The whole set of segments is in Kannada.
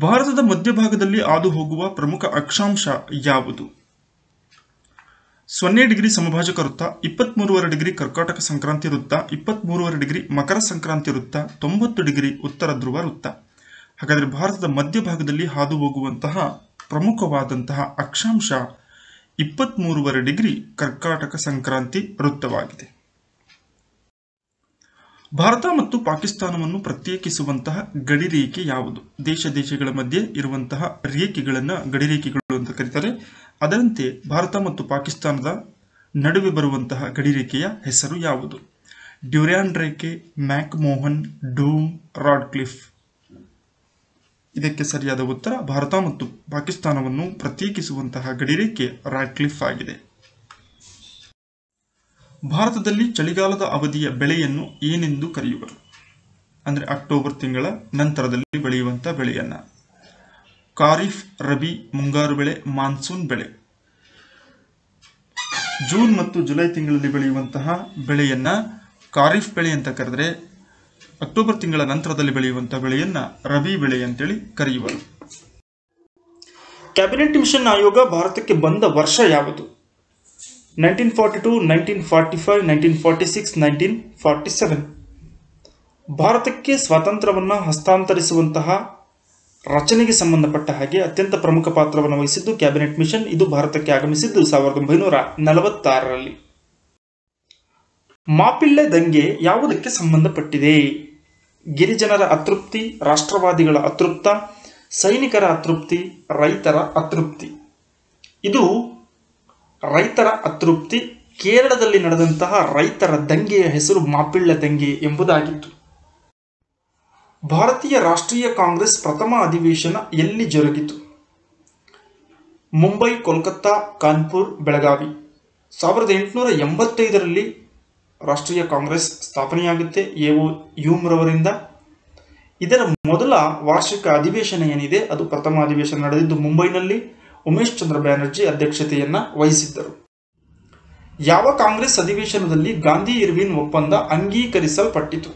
ಭಾರತದ ಮಧ್ಯಭಾಗದಲ್ಲಿ ಹಾದು ಹೋಗುವ ಪ್ರಮುಖ ಅಕ್ಷಾಂಶ ಯಾವುದು? ಸೊನ್ನೆ ಡಿಗ್ರಿ ಸಮಭಾಜಕ ವೃತ್ತ, ಇಪ್ಪತ್ಮೂರುವರೆ ಡಿಗ್ರಿ ಕರ್ಕಾಟಕ ಸಂಕ್ರಾಂತಿ ವೃತ್ತ, ಇಪ್ಪತ್ಮೂರುವರೆ ಡಿಗ್ರಿ ಮಕರ ಸಂಕ್ರಾಂತಿ ವೃತ್ತ, ತೊಂಬತ್ತು ಡಿಗ್ರಿ ಉತ್ತರ ಧ್ರುವ ವೃತ್ತ. ಹಾಗಾದರೆ ಭಾರತದ ಮಧ್ಯಭಾಗದಲ್ಲಿ ಹಾದು ಹೋಗುವಂತಹ ಪ್ರಮುಖವಾದಂತಹ ಅಕ್ಷಾಂಶ ಇಪ್ಪತ್ತ್ಮೂರುವರೆ ಡಿಗ್ರಿ ಕರ್ಕಾಟಕ ಸಂಕ್ರಾಂತಿ ವೃತ್ತವಾಗಿದೆ. ಭಾರತ ಮತ್ತು ಪಾಕಿಸ್ತಾನವನ್ನು ಪ್ರತ್ಯೇಕಿಸುವಂತಹ ಗಡಿರೇಖೆ ಯಾವುದು? ದೇಶ ದೇಶಗಳ ಮಧ್ಯೆ ಇರುವಂತಹ ರೇಖೆಗಳನ್ನು ಗಡಿರೇಖೆಗಳು ಅಂತ ಕರೀತಾರೆ. ಅದರಂತೆ ಭಾರತ ಮತ್ತು ಪಾಕಿಸ್ತಾನದ ನಡುವೆ ಬರುವಂತಹ ಗಡಿರೇಖೆಯ ಹೆಸರು ಯಾವುದು? ಡ್ಯೂರ್ಯಾನ್ ರೇಖೆ ಮ್ಯಾಕ್ ಮೋಹನ್ ಡೂಮ್, ರಾಡ್ಕ್ಲಿಫ್. ಇದಕ್ಕೆ ಸರಿಯಾದ ಉತ್ತರ ಭಾರತ ಮತ್ತು ಪಾಕಿಸ್ತಾನವನ್ನು ಪ್ರತ್ಯೇಕಿಸುವಂತಹ ಗಡಿರೇಖೆ ರಾಡ್ಕ್ಲಿಫ್ ಆಗಿದೆ. ಭಾರತದಲ್ಲಿ ಚಳಿಗಾಲದ ಅವಧಿಯ ಬೆಳೆಯನ್ನು ಏನೆಂದು ಕರೆಯುವರು? ಅಂದರೆ ಅಕ್ಟೋಬರ್ ತಿಂಗಳ ನಂತರದಲ್ಲಿ ಬೆಳೆಯುವಂಥ ಬೆಳೆಯನ್ನು. ಖಾರಿಫ್, ರಬಿ, ಮುಂಗಾರು ಬೆಳೆ, ಮಾನ್ಸೂನ್ ಬೆಳೆ. ಜೂನ್ ಮತ್ತು ಜುಲೈ ತಿಂಗಳಲ್ಲಿ ಬೆಳೆಯುವಂತಹ ಬೆಳೆಯನ್ನು ಖಾರಿಫ್ ಬೆಳೆ ಅಂತ ಕರೆದರೆ ಅಕ್ಟೋಬರ್ ತಿಂಗಳ ನಂತರದಲ್ಲಿ ಬೆಳೆಯುವಂತಹ ಬೆಳೆಯನ್ನು ರಬಿ ಬೆಳೆ ಅಂತೇಳಿ ಕರೆಯುವರು. ಕ್ಯಾಬಿನೆಟ್ ಮಿಷನ್ ಆಯೋಗ ಭಾರತಕ್ಕೆ ಬಂದ ವರ್ಷ ಯಾವುದು? 1942, 1945, 1946, 1947 ಭಾರತಕ್ಕೆ ಸ್ವಾತಂತ್ರ್ಯವನ್ನು ಹಸ್ತಾಂತರಿಸುವಂತಹ ರಚನೆಗೆ ಸಂಬಂಧಪಟ್ಟ ಹಾಗೆ ಅತ್ಯಂತ ಪ್ರಮುಖ ಪಾತ್ರವನ್ನು ವಹಿಸಿದ್ದು ಕ್ಯಾಬಿನೆಟ್ ಮಿಷನ್. ಇದು ಭಾರತಕ್ಕೆ ಆಗಮಿಸಿದ್ದು ಸಾವಿರದ ಒಂಬೈನೂರ ನಲವತ್ತಾರರಲ್ಲಿ. ಮಾಪಿಳ್ಳೆ ದಂಗೆ ಯಾವುದಕ್ಕೆ ಸಂಬಂಧಪಟ್ಟಿದೆ? ಗಿರಿಜನರ ಅತೃಪ್ತಿ ರಾಷ್ಟ್ರವಾದಿಗಳ ಅತೃಪ್ತ ಸೈನಿಕರ ಅತೃಪ್ತಿ ರೈತರ ಅತೃಪ್ತಿ. ಇದು ರೈತರ ಅತೃಪ್ತಿ ಕೇರಳದಲ್ಲಿ ನಡೆದಂತಹ ರೈತರ ದಂಗೆಯ ಹೆಸರು ಮಾಪಿಳ್ಳ ದಂಗೆ ಎಂಬುದಾಗಿತ್ತು. ಭಾರತೀಯ ರಾಷ್ಟ್ರೀಯ ಕಾಂಗ್ರೆಸ್ ಪ್ರಥಮ ಅಧಿವೇಶನ ಎಲ್ಲಿ ಜರುಗಿತು? ಮುಂಬೈ, ಕೋಲ್ಕತ್ತಾ, ಕಾನ್ಪುರ್, ಬೆಳಗಾವಿ. ಸಾವಿರದ ಎಂಟುನೂರ ಎಂಬತ್ತೈದರಲ್ಲಿ ರಾಷ್ಟ್ರೀಯ ಕಾಂಗ್ರೆಸ್ ಸ್ಥಾಪನೆಯಾಗುತ್ತೆ, ಎ ಒ ಯೂಮ್ರವರಿಂದ. ಇದರ ಮೊದಲ ವಾರ್ಷಿಕ ಅಧಿವೇಶನ ಏನಿದೆ? ಅದು ಪ್ರಥಮ ಅಧಿವೇಶನ ನಡೆದಿದ್ದು ಮುಂಬೈನಲ್ಲಿ. ಉಮೇಶ್ ಚಂದ್ರ ಬ್ಯಾನರ್ಜಿ ಅಧ್ಯಕ್ಷತೆಯನ್ನ ವಹಿಸಿದ್ದರು. ಯಾವ ಕಾಂಗ್ರೆಸ್ ಅಧಿವೇಶನದಲ್ಲಿ ಗಾಂಧಿ ಇರ್ವಿನ್ ಒಪ್ಪಂದ ಅಂಗೀಕರಿಸಲ್ಪಟ್ಟಿತು?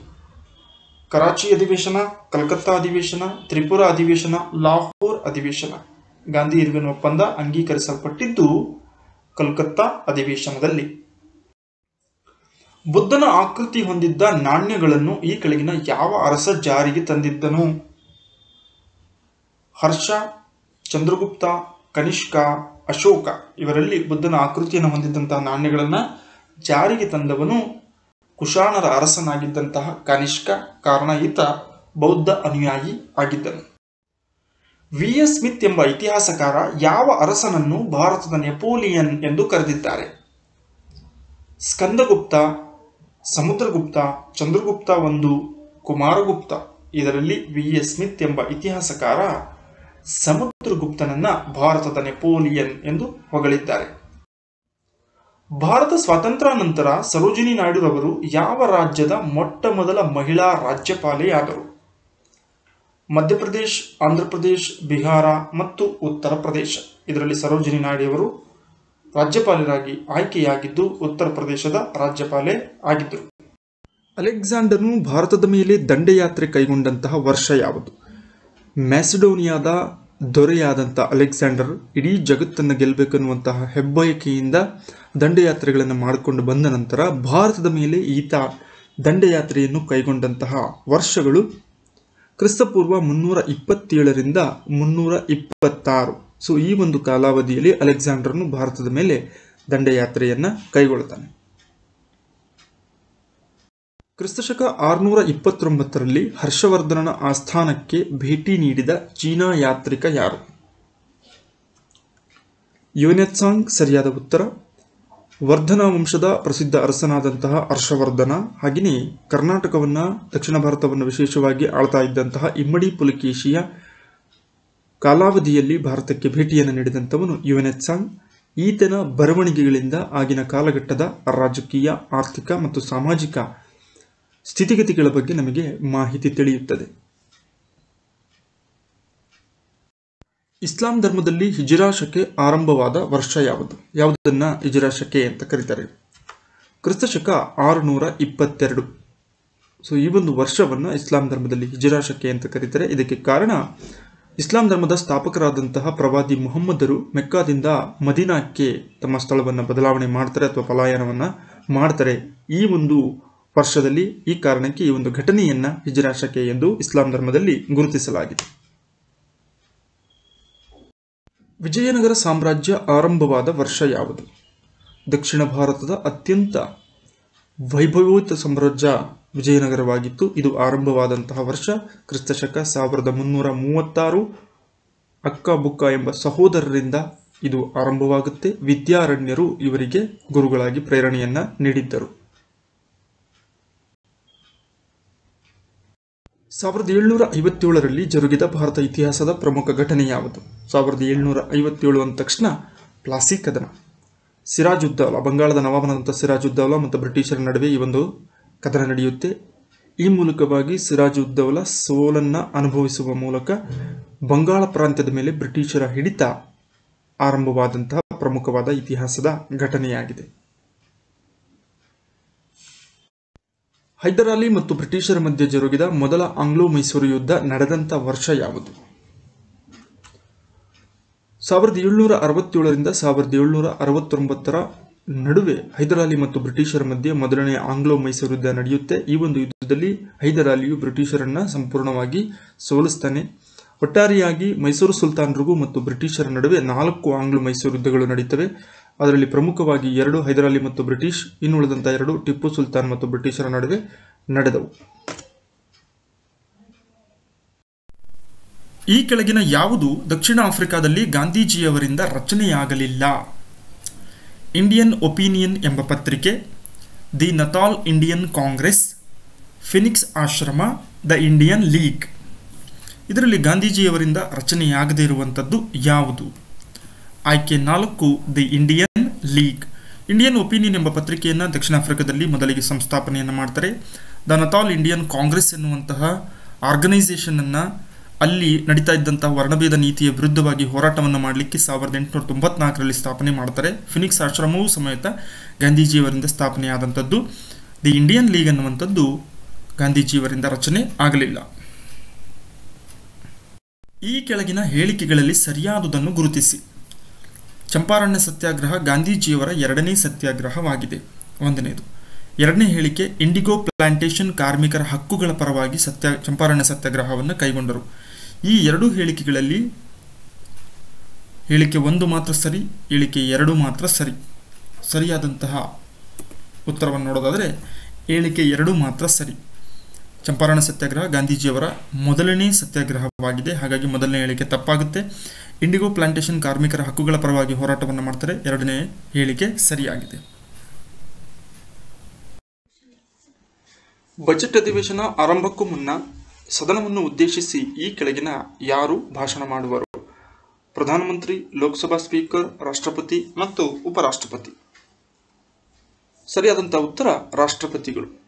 ಕರಾಚಿ ಅಧಿವೇಶನ, ಕಲ್ಕತ್ತಾ ಅಧಿವೇಶನ, ತ್ರಿಪುರ ಅಧಿವೇಶನ, ಲಾಹೋರ್ ಅಧಿವೇಶನ. ಗಾಂಧಿ ಇರ್ವಿನ್ ಒಪ್ಪಂದ ಅಂಗೀಕರಿಸಲ್ಪಟ್ಟಿದ್ದು ಕಲ್ಕತ್ತಾ ಅಧಿವೇಶನದಲ್ಲಿ. ಬುದ್ಧನ ಆಕೃತಿ ಹೊಂದಿದ್ದ ನಾಣ್ಯಗಳನ್ನು ಈ ಕೆಳಗಿನ ಯಾವ ಅರಸ ಜಾರಿಗೆ ತಂದಿದ್ದನು? ಹರ್ಷ, ಚಂದ್ರಗುಪ್ತ ಕನಿಷ್ಕ, ಅಶೋಕ ಇವರಲ್ಲಿ ಬುದ್ಧನ ಆಕೃತಿಯನ್ನು ಹೊಂದಿದ್ದಂತಹ ನಾಣ್ಯಗಳನ್ನು ಜಾರಿಗೆ ತಂದವನು ಕುಶಾಣರ ಅರಸನಾಗಿದ್ದಂತಹ ಕನಿಷ್ಕ, ಕಾರಣ ಈತ ಬೌದ್ಧ ಅನುಯಾಯಿ ಆಗಿದ್ದನು. ವಿ. ಎಸ್. ಸ್ಮಿತ್ ಎಂಬ ಇತಿಹಾಸಕಾರ ಯಾವ ಅರಸನನ್ನು ಭಾರತದ ನೆಪೋಲಿಯನ್ ಎಂದು ಕರೆದಿದ್ದಾರೆ? ಸ್ಕಂದಗುಪ್ತ, ಸಮುದ್ರಗುಪ್ತ, ಚಂದ್ರಗುಪ್ತ ಒಂದು ಕುಮಾರಗುಪ್ತ. ಇದರಲ್ಲಿ ವಿ. ಎಸ್. ಸ್ಮಿತ್ ಎಂಬ ಇತಿಹಾಸಕಾರ ಸಮುದ್ರಗುಪ್ತನನ್ನ ಭಾರತದ ನೆಪೋಲಿಯನ್ ಎಂದು ಹೊಗಳಿದ್ದಾರೆ. ಭಾರತ ಸ್ವಾತಂತ್ರ್ಯ ನಂತರ ಸರೋಜಿನಿ ನಾಯ್ಡುರವರು ಯಾವ ರಾಜ್ಯದ ಮೊಟ್ಟ ಮೊದಲ ಮಹಿಳಾ ರಾಜ್ಯಪಾಲೆಯಾದರು? ಮಧ್ಯಪ್ರದೇಶ್, ಆಂಧ್ರಪ್ರದೇಶ್, ಬಿಹಾರ ಮತ್ತು ಉತ್ತರ ಪ್ರದೇಶ. ಇದರಲ್ಲಿ ಸರೋಜಿನಿ ನಾಯ್ಡುವರು ರಾಜ್ಯಪಾಲರಾಗಿ ಆಯ್ಕೆಯಾಗಿದ್ದು ಉತ್ತರ ಪ್ರದೇಶದ ರಾಜ್ಯಪಾಲೆ ಆಗಿದ್ದರು. ಅಲೆಕ್ಸಾಂಡರ್ನು ಭಾರತದ ಮೇಲೆ ದಂಡಯಾತ್ರೆ ಕೈಗೊಂಡಂತಹ ವರ್ಷ ಯಾವುದು? ಮ್ಯಾಸಿಡೋನಿಯಾದ ದೊರೆಯಾದಂಥ ಅಲೆಕ್ಸಾಂಡರ್ ಇಡೀ ಜಗತ್ತನ್ನು ಗೆಲ್ಲಬೇಕನ್ನುವಂತಹ ಹೆಬ್ಬಯಕೆಯಿಂದ ದಂಡಯಾತ್ರೆಗಳನ್ನು ಮಾಡಿಕೊಂಡು ಬಂದ ನಂತರ ಭಾರತದ ಮೇಲೆ ಈತ ದಂಡಯಾತ್ರೆಯನ್ನು ಕೈಗೊಂಡಂತಹ ವರ್ಷಗಳು ಕ್ರಿಸ್ತಪೂರ್ವ ಮುನ್ನೂರ ಇಪ್ಪತ್ತೇಳರಿಂದ ಮುನ್ನೂರ ಇಪ್ಪತ್ತಾರು. ಸೊ ಈ ಒಂದು ಕಾಲಾವಧಿಯಲ್ಲಿ ಅಲೆಕ್ಸಾಂಡರ್ನು ಭಾರತದ ಮೇಲೆ ದಂಡಯಾತ್ರೆಯನ್ನು ಕೈಗೊಳ್ತಾನೆ. ಕ್ರಿಸ್ತಶಕ ಆರುನೂರ ಇಪ್ಪತ್ತೊಂಬತ್ತರಲ್ಲಿ ಹರ್ಷವರ್ಧನನ ಆಸ್ಥಾನಕ್ಕೆ ಭೇಟಿ ನೀಡಿದ ಚೀನಾ ಯಾತ್ರಿಕ ಯಾರು? ಯುನೆತ್ಸಾಂಗ್ ಸರಿಯಾದ ಉತ್ತರ. ವರ್ಧನ ವಂಶದ ಪ್ರಸಿದ್ಧ ಅರಸನಾದಂತಹ ಹರ್ಷವರ್ಧನ ಹಾಗೆಯೇ ಕರ್ನಾಟಕವನ್ನು, ದಕ್ಷಿಣ ಭಾರತವನ್ನು ವಿಶೇಷವಾಗಿ ಆಳ್ತಾ ಇದ್ದಂತಹ ಇಮ್ಮಡಿ ಪುಲಕೇಶಿಯ ಕಾಲಾವಧಿಯಲ್ಲಿ ಭಾರತಕ್ಕೆ ಭೇಟಿಯನ್ನು ನೀಡಿದಂಥವನು ಯುವನೆತ್ಸಾಂಗ್ ಈತನ ಬರವಣಿಗೆಗಳಿಂದ ಆಗಿನ ಕಾಲಘಟ್ಟದ ರಾಜಕೀಯ, ಆರ್ಥಿಕ ಮತ್ತು ಸಾಮಾಜಿಕ ಸ್ಥಿತಿಗತಿಗಳ ಬಗ್ಗೆ ನಮಗೆ ಮಾಹಿತಿ ತಿಳಿಯುತ್ತದೆ. ಇಸ್ಲಾಂ ಧರ್ಮದಲ್ಲಿ ಹಿಜಿರಾ ಶಕೆ ಆರಂಭವಾದ ವರ್ಷ ಯಾವುದು? ಯಾವುದನ್ನ ಹಿಜಿರಾ ಶಕೆ ಅಂತ ಕರೀತಾರೆ. ಕ್ರಿಸ್ತಶಕ ಆರುನೂರ ಇಪ್ಪತ್ತೆರಡು ಸೊ ಈ ಒಂದು ವರ್ಷವನ್ನು ಇಸ್ಲಾಂ ಧರ್ಮದಲ್ಲಿ ಹಿಜಿರಾ ಶಕೆ ಅಂತ ಕರೀತಾರೆ. ಇದಕ್ಕೆ ಕಾರಣ, ಇಸ್ಲಾಂ ಧರ್ಮದ ಸ್ಥಾಪಕರಾದಂತಹ ಪ್ರವಾದಿ ಮೊಹಮ್ಮದರು ಮೆಕ್ಕಾದಿಂದ ಮದೀನಾಕ್ಕೆ ತಮ್ಮ ಸ್ಥಳವನ್ನು ಬದಲಾವಣೆ ಮಾಡ್ತಾರೆ ಅಥವಾ ಪಲಾಯನವನ್ನು ಮಾಡ್ತಾರೆ. ಈ ಒಂದು ವರ್ಷದಲ್ಲಿ ಈ ಕಾರಣಕ್ಕೆ ಈ ಒಂದು ಘಟನೆಯನ್ನ ಹಿಜರಾಶಕೆ ಎಂದು ಇಸ್ಲಾಂ ಧರ್ಮದಲ್ಲಿ ಗುರುತಿಸಲಾಗಿದೆ. ವಿಜಯನಗರ ಸಾಮ್ರಾಜ್ಯ ಆರಂಭವಾದ ವರ್ಷ ಯಾವುದು? ದಕ್ಷಿಣ ಭಾರತದ ಅತ್ಯಂತ ವೈಭವೋತ ಸಾಮ್ರಾಜ್ಯ ವಿಜಯನಗರವಾಗಿತ್ತು. ಇದು ಆರಂಭವಾದಂತಹ ವರ್ಷ. ಕ್ರಿಸ್ತಶಕ ಸಾವಿರದ ಮುನ್ನೂರ ಮೂವತ್ತಾರು ಅಕ್ಕ ಬುಕ್ಕ ಎಂಬ ಸಹೋದರರಿಂದ ಇದು ಆರಂಭವಾಗುತ್ತೆ. ವಿದ್ಯಾರಣ್ಯರು ಇವರಿಗೆ ಗುರುಗಳಾಗಿ ಪ್ರೇರಣೆಯನ್ನ ನೀಡಿದ್ದರು. ಸಾವಿರದ ಏಳ್ನೂರ ಐವತ್ತೇಳರಲ್ಲಿ ಜರುಗಿದ ಭಾರತ ಇತಿಹಾಸದ ಪ್ರಮುಖ ಘಟನೆ ಯಾವುದು? ಸಾವಿರದ ಏಳ್ನೂರ ಐವತ್ತೇಳು ಅಂದ ತಕ್ಷಣ ಪ್ಲಾಸಿ ಕದನ. ಸಿರಾಜುದ್ದೌಲಾ ಬಂಗಾಳದ ನವಾಬನಾದಂಥ ಉದ್ದವಲ ಮತ್ತು ಬ್ರಿಟಿಷರ ನಡುವೆ ಈ ಒಂದು ಕದನ ನಡೆಯುತ್ತೆ. ಈ ಮೂಲಕವಾಗಿ ಸಿರಾಜುದ್ದೌಲ ಸೋಲನ್ನು ಅನುಭವಿಸುವ ಮೂಲಕ ಬಂಗಾಳ ಪ್ರಾಂತ್ಯದ ಮೇಲೆ ಬ್ರಿಟಿಷರ ಹಿಡಿತ ಆರಂಭವಾದಂತಹ ಪ್ರಮುಖವಾದ ಇತಿಹಾಸದ ಘಟನೆಯಾಗಿದೆ. ಹೈದರಾಲಿ ಮತ್ತು ಬ್ರಿಟಿಷರ ಮಧ್ಯೆ ಜರುಗಿದ ಮೊದಲ ಆಂಗ್ಲೋ ಮೈಸೂರು ಯುದ್ಧ ನಡೆದಂತ ವರ್ಷ ಯಾವುದು? ಸಾವಿರದ ಏಳುನೂರ ಅರವತ್ತೇಳರಿಂದ ಸಾವಿರದ ಏಳುನೂರ ಅರವತ್ತೊಂಬತ್ತರ ನಡುವೆ ಹೈದರಾಲಿ ಮತ್ತು ಬ್ರಿಟಿಷರ ಮಧ್ಯೆ ಮೊದಲನೇ ಆಂಗ್ಲೋ ಮೈಸೂರು ಯುದ್ಧ ನಡೆಯುತ್ತೆ. ಈ ಒಂದು ಯುದ್ಧದಲ್ಲಿ ಹೈದರಾಲಿಯು ಬ್ರಿಟಿಷರನ್ನ ಸಂಪೂರ್ಣವಾಗಿ ಸೋಲಿಸ್ತಾನೆ. ಒಟ್ಟಾರೆಯಾಗಿ ಮೈಸೂರು ಸುಲ್ತಾನರಿಗೂ ಮತ್ತು ಬ್ರಿಟಿಷರ ನಡುವೆ ನಾಲ್ಕು ಆಂಗ್ಲೋ ಮೈಸೂರು ಯುದ್ಧಗಳು ನಡೀತವೆ. ಅದರಲ್ಲಿ ಪ್ರಮುಖವಾಗಿ ಎರಡು ಹೈದರಾಲಿ ಮತ್ತು ಬ್ರಿಟಿಷ್ ಇನ್ನುಳಿದಂಥ ಎರಡು ಟಿಪ್ಪು ಸುಲ್ತಾನ್ ಮತ್ತು ಬ್ರಿಟಿಷರ ನಡುವೆ ನಡೆದವು. ಈ ಕೆಳಗಿನ ಯಾವುದು ದಕ್ಷಿಣ ಆಫ್ರಿಕಾದಲ್ಲಿ ಗಾಂಧೀಜಿಯವರಿಂದ ರಚನೆಯಾಗಲಿಲ್ಲ? ಇಂಡಿಯನ್ ಒಪಿನಿಯನ್ ಎಂಬ ಪತ್ರಿಕೆ, the Natal Indian Congress, Phoenix Ashram, the Indian League. ಇದರಲ್ಲಿ ಗಾಂಧೀಜಿಯವರಿಂದ ರಚನೆಯಾಗದೇ ಇರುವಂಥದ್ದು ಯಾವುದು? ಆಯ್ಕೆ ನಾಲ್ಕು, the Indian League. Indian Opinion ಎಂಬ ಪತ್ರಿಕೆಯನ್ನು ದಕ್ಷಿಣ ಆಫ್ರಿಕಾದಲ್ಲಿ ಮೊದಲಿಗೆ ಸಂಸ್ಥಾಪನೆಯನ್ನು ಮಾಡ್ತಾರೆ. ದ ನತಾಲ್ ಇಂಡಿಯನ್ ಕಾಂಗ್ರೆಸ್ ಎನ್ನುವಂತಹ ಆರ್ಗನೈಸೇಷನನ್ನು ಅಲ್ಲಿ ನಡೀತಾ ಇದ್ದಂತಹ ವರ್ಣಭೇದ ನೀತಿಯ ವಿರುದ್ಧವಾಗಿ ಹೋರಾಟವನ್ನು ಮಾಡಲಿಕ್ಕೆ ಸಾವಿರದ ಎಂಟುನೂರ ತೊಂಬತ್ನಾಲ್ಕರಲ್ಲಿ ಸ್ಥಾಪನೆ ಮಾಡ್ತಾರೆ. ಫಿನಿಕ್ಸ್ ಆಶ್ರಮವೂ ಸಮೇತ ಗಾಂಧೀಜಿಯವರಿಂದ ಸ್ಥಾಪನೆಯಾದಂಥದ್ದು. ದಿ ಇಂಡಿಯನ್ ಲೀಗ್ ಅನ್ನುವಂಥದ್ದು ಗಾಂಧೀಜಿಯವರಿಂದ ರಚನೆ ಆಗಲಿಲ್ಲ. ಈ ಕೆಳಗಿನ ಹೇಳಿಕೆಗಳಲ್ಲಿ ಸರಿಯಾದುದನ್ನು ಗುರುತಿಸಿ. ಚಂಪಾರಣ್ಯ ಸತ್ಯಾಗ್ರಹ ಗಾಂಧೀಜಿಯವರ ಎರಡನೇ ಸತ್ಯಾಗ್ರಹವಾಗಿದೆ. ಒಂದನೇದು. ಎರಡನೇ ಹೇಳಿಕೆ, ಇಂಡಿಗೋ ಪ್ಲಾಂಟೇಶನ್ ಕಾರ್ಮಿಕರ ಹಕ್ಕುಗಳ ಪರವಾಗಿ ಸತ್ಯ, ಚಂಪಾರಣ್ಯ ಸತ್ಯಾಗ್ರಹವನ್ನು ಕೈಗೊಂಡರು. ಈ ಎರಡು ಹೇಳಿಕೆಗಳಲ್ಲಿ ಹೇಳಿಕೆ ಒಂದು ಮಾತ್ರ ಸರಿ, ಹೇಳಿಕೆ ಎರಡು ಮಾತ್ರ ಸರಿ. ಸರಿಯಾದಂತಹ ಉತ್ತರವನ್ನು ನೋಡೋದಾದರೆ, ಹೇಳಿಕೆ ಎರಡು ಮಾತ್ರ ಸರಿ. ಚಂಪಾರಣ ಸತ್ಯಾಗ್ರಹ ಗಾಂಧೀಜಿಯವರ ಮೊದಲನೇ ಸತ್ಯಾಗ್ರಹವಾಗಿದೆ. ಹಾಗಾಗಿ ಮೊದಲನೇ ಹೇಳಿಕೆ ತಪ್ಪಾಗುತ್ತೆ. ಇಂಡಿಗೋ ಪ್ಲಾಂಟೇಶನ್ ಕಾರ್ಮಿಕರ ಹಕ್ಕುಗಳ ಪರವಾಗಿ ಹೋರಾಟವನ್ನು ಮಾಡ್ತಾರೆ. ಎರಡನೇ ಹೇಳಿಕೆ ಸರಿಯಾಗಿದೆ. ಬಜೆಟ್ ಅಧಿವೇಶನ ಆರಂಭಕ್ಕೂ ಮುನ್ನ ಸದನವನ್ನು ಉದ್ದೇಶಿಸಿ ಈ ಕೆಳಗಿನ ಯಾರು ಭಾಷಣ ಮಾಡುವರು? ಪ್ರಧಾನಮಂತ್ರಿ, ಲೋಕಸಭಾ ಸ್ಪೀಕರ್, ರಾಷ್ಟ್ರಪತಿ ಮತ್ತು ಉಪರಾಷ್ಟ್ರಪತಿ. ಸರಿಯಾದಂತಹ ಉತ್ತರ ರಾಷ್ಟ್ರಪತಿಗಳು.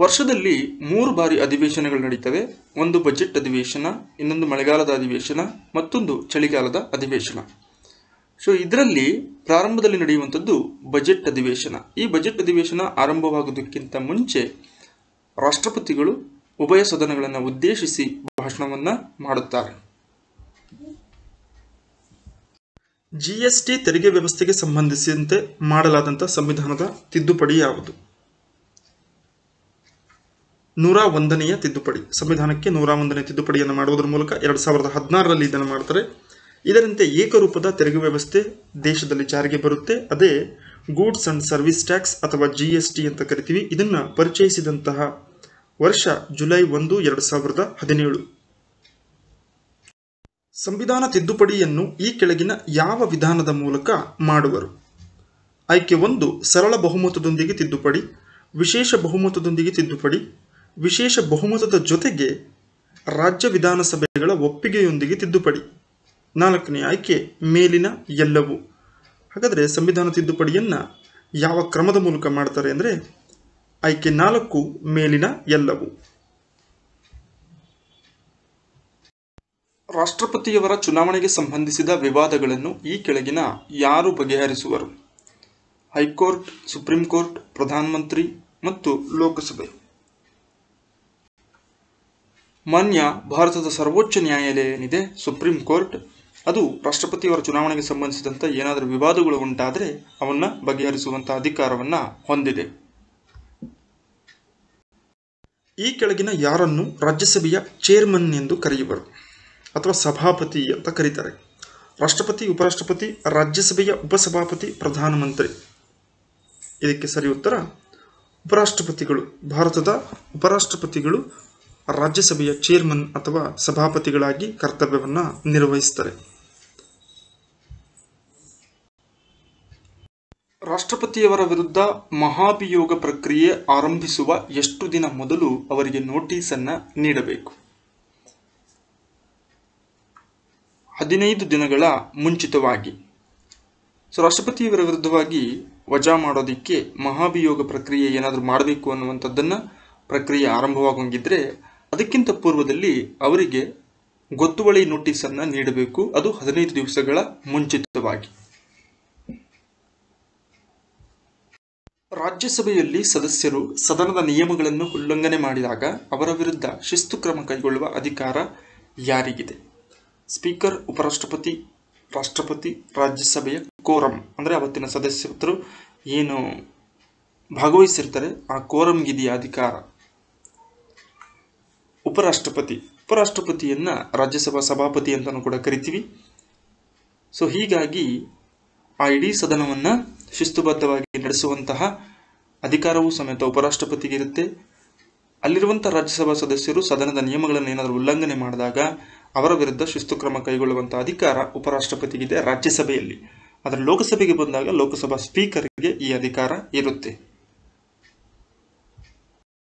ವರ್ಷದಲ್ಲಿ ಮೂರು ಬಾರಿ ಅಧಿವೇಶನಗಳು ನಡೀತವೆ. ಒಂದು ಬಜೆಟ್ ಅಧಿವೇಶನ, ಇನ್ನೊಂದು ಮಳೆಗಾಲದ ಅಧಿವೇಶನ, ಮತ್ತೊಂದು ಚಳಿಗಾಲದ ಅಧಿವೇಶನ. ಸೊ ಇದರಲ್ಲಿ ಪ್ರಾರಂಭದಲ್ಲಿ ನಡೆಯುವಂಥದ್ದು ಬಜೆಟ್ ಅಧಿವೇಶನ. ಈ ಬಜೆಟ್ ಅಧಿವೇಶನ ಆರಂಭವಾಗುವುದಕ್ಕಿಂತ ಮುಂಚೆ ರಾಷ್ಟ್ರಪತಿಗಳು ಉಭಯ ಸದನಗಳನ್ನು ಉದ್ದೇಶಿಸಿ ಭಾಷಣವನ್ನು ಮಾಡುತ್ತಾರೆ. ಜಿಎಸ್ಟಿ ತೆರಿಗೆ ವ್ಯವಸ್ಥೆಗೆ ಸಂಬಂಧಿಸಿದಂತೆ ಮಾಡಲಾದಂಥ ಸಂವಿಧಾನದ ತಿದ್ದುಪಡಿ ಯಾವುದು? ನೂರ ಒಂದನೆಯ ತಿದ್ದುಪಡಿ. ಸಂವಿಧಾನಕ್ಕೆ ನೂರ ಒಂದನೇ ತಿದ್ದುಪಡಿಯನ್ನು ಮಾಡುವುದರ ಮೂಲಕ ಎರಡು ಸಾವಿರದ ಹದಿನಾರರಲ್ಲಿ ಇದನ್ನು ಮಾಡ್ತಾರೆ. ಇದರಂತೆ ಏಕರೂಪದ ತೆರಿಗೆ ವ್ಯವಸ್ಥೆ ದೇಶದಲ್ಲಿ ಜಾರಿಗೆ ಬರುತ್ತೆ. ಅದೇ ಗೂಡ್ಸ್ ಅಂಡ್ ಸರ್ವಿಸ್ ಟ್ಯಾಕ್ಸ್ ಅಥವಾ ಜಿ ಎಸ್ ಟಿ ಅಂತ ಕರಿತೀವಿ. ಇದನ್ನು ಪರಿಚಯಿಸಿದಂತಹ ವರ್ಷ ಜುಲೈ ಒಂದು, ಎರಡು ಸಾವಿರದ ಹದಿನೇಳು. ಸಂವಿಧಾನ ತಿದ್ದುಪಡಿಯನ್ನು ಈ ಕೆಳಗಿನ ಯಾವ ವಿಧಾನದ ಮೂಲಕ ಮಾಡುವರು? ಆಯ್ಕೆ ಒಂದು, ಸರಳ ಬಹುಮತದೊಂದಿಗೆ ತಿದ್ದುಪಡಿ, ವಿಶೇಷ ಬಹುಮತದೊಂದಿಗೆ ತಿದ್ದುಪಡಿ ವಿಶೇಷ ಬಹುಮತದ ಜೊತೆಗೆ ರಾಜ್ಯ ವಿಧಾನಸಭೆಗಳ ಒಪ್ಪಿಗೆಯೊಂದಿಗೆ ತಿದ್ದುಪಡಿ. ನಾಲ್ಕನೇ ಆಯ್ಕೆ, ಮೇಲಿನ ಎಲ್ಲವೂ. ಹಾಗಾದರೆ ಸಂವಿಧಾನ ತಿದ್ದುಪಡಿಯನ್ನು ಯಾವ ಕ್ರಮದ ಮೂಲಕ ಮಾಡ್ತಾರೆ ಅಂದರೆ ಆಯ್ಕೆ ನಾಲ್ಕು, ಮೇಲಿನ ಎಲ್ಲವೂ. ರಾಷ್ಟ್ರಪತಿಯವರ ಚುನಾವಣೆಗೆ ಸಂಬಂಧಿಸಿದ ವಿವಾದಗಳನ್ನು ಈ ಕೆಳಗಿನ ಯಾರು ಬಗೆಹರಿಸುವರು? ಹೈಕೋರ್ಟ್, ಸುಪ್ರೀಂ ಕೋರ್ಟ್, ಪ್ರಧಾನಮಂತ್ರಿ ಮತ್ತು ಲೋಕಸಭೆ. ಮಾನ್ಯ ಭಾರತದ ಸರ್ವೋಚ್ಚ ನ್ಯಾಯಾಲಯ ಏನಿದೆ ಸುಪ್ರೀಂ ಕೋರ್ಟ್ ಅದು ರಾಷ್ಟ್ರಪತಿಯವರ ಚುನಾವಣೆಗೆ ಸಂಬಂಧಿಸಿದಂಥ ಏನಾದರೂ ವಿವಾದಗಳು ಉಂಟಾದರೆ ಅವನ್ನು ಬಗೆಹರಿಸುವಂಥ ಅಧಿಕಾರವನ್ನು ಹೊಂದಿದೆ. ಈ ಕೆಳಗಿನ ಯಾರನ್ನು ರಾಜ್ಯಸಭೆಯ ಚೇರ್ಮನ್ ಎಂದು ಕರೆಯುವರು ಅಥವಾ ಸಭಾಪತಿ ಅಂತ ಕರೀತಾರೆ. ರಾಷ್ಟ್ರಪತಿ, ಉಪರಾಷ್ಟ್ರಪತಿ, ರಾಜ್ಯಸಭೆಯ ಉಪಸಭಾಪತಿ ಪ್ರಧಾನಮಂತ್ರಿ ಇದಕ್ಕೆ ಸರಿ ಉತ್ತರ ಉಪರಾಷ್ಟ್ರಪತಿಗಳು, ಭಾರತದ ಉಪರಾಷ್ಟ್ರಪತಿಗಳು ರಾಜ್ಯಸಭೆಯ ಚೇರ್ಮನ್ ಅಥವಾ ಸಭಾಪತಿಗಳಾಗಿ ಕರ್ತವ್ಯವನ್ನ ನಿರ್ವಹಿಸ್ತಾರೆ. ರಾಷ್ಟ್ರಪತಿಯವರ ವಿರುದ್ಧ ಮಹಾಭಿಯೋಗ ಪ್ರಕ್ರಿಯೆ ಆರಂಭಿಸುವ ಎಷ್ಟು ದಿನ ಮೊದಲು ಅವರಿಗೆ ನೋಟಿಸ್ ನೀಡಬೇಕು? ಹದಿನೈದು ದಿನಗಳ ಮುಂಚಿತವಾಗಿ. ಸೊ, ರಾಷ್ಟ್ರಪತಿಯವರ ವಿರುದ್ಧವಾಗಿ ವಜಾ ಮಾಡೋದಕ್ಕೆ ಮಹಾಭಿಯೋಗ ಪ್ರಕ್ರಿಯೆ ಏನಾದರೂ ಮಾಡಬೇಕು ಅನ್ನುವಂಥದ್ದನ್ನು ಪ್ರಕ್ರಿಯೆ ಆರಂಭವಾಗೋಂಗಿದ್ರೆ ಅದಕ್ಕಿಂತ ಪೂರ್ವದಲ್ಲಿ ಅವರಿಗೆ ಗೊತ್ತುವಳಿ ನೋಟಿಸನ್ನು ನೀಡಬೇಕು. ಅದು ಹದಿನೈದು ದಿವಸಗಳ ಮುಂಚಿತವಾಗಿ. ರಾಜ್ಯಸಭೆಯಲ್ಲಿ ಸದಸ್ಯರು ಸದನದ ನಿಯಮಗಳನ್ನು ಉಲ್ಲಂಘನೆ ಮಾಡಿದಾಗ ಅವರ ವಿರುದ್ಧ ಶಿಸ್ತು ಕ್ರಮ ಕೈಗೊಳ್ಳುವ ಅಧಿಕಾರ ಯಾರಿಗಿದೆ? ಸ್ಪೀಕರ್, ಉಪರಾಷ್ಟ್ರಪತಿ, ರಾಷ್ಟ್ರಪತಿ, ರಾಜ್ಯಸಭೆಯ ಕೋರಂ. ಅಂದರೆ ಅವತ್ತಿನ ಸದಸ್ಯರು ಏನು ಭಾಗವಹಿಸಿರ್ತಾರೆ, ಆ ಕೋರಂಗಿದೆಯ ಅಧಿಕಾರ? ಉಪರಾಷ್ಟ್ರಪತಿ. ಉಪರಾಷ್ಟ್ರಪತಿಯನ್ನ ರಾಜ್ಯಸಭಾ ಸಭಾಪತಿ ಅಂತಲೂ ಕೂಡ ಕರಿತೀವಿ. ಸೊ ಹೀಗಾಗಿ ಆ ಇಡೀ ಸದನವನ್ನ ಶಿಸ್ತುಬದ್ಧವಾಗಿ ನಡೆಸುವಂತಹ ಅಧಿಕಾರವೂ ಸಮೇತ ಉಪರಾಷ್ಟ್ರಪತಿಗೆ ಇರುತ್ತೆ. ಅಲ್ಲಿರುವಂಥ ರಾಜ್ಯಸಭಾ ಸದಸ್ಯರು ಸದನದ ನಿಯಮಗಳನ್ನು ಏನಾದರೂ ಉಲ್ಲಂಘನೆ ಮಾಡಿದಾಗ ಅವರ ವಿರುದ್ಧ ಶಿಸ್ತು ಕ್ರಮ ಕೈಗೊಳ್ಳುವಂಥ ಅಧಿಕಾರ ಉಪರಾಷ್ಟ್ರಪತಿಗಿದೆ ರಾಜ್ಯಸಭೆಯಲ್ಲಿ. ಆದರೆ ಲೋಕಸಭೆಗೆ ಬಂದಾಗ ಲೋಕಸಭಾ ಸ್ಪೀಕರ್ಗೆ ಈ ಅಧಿಕಾರ ಇರುತ್ತೆ.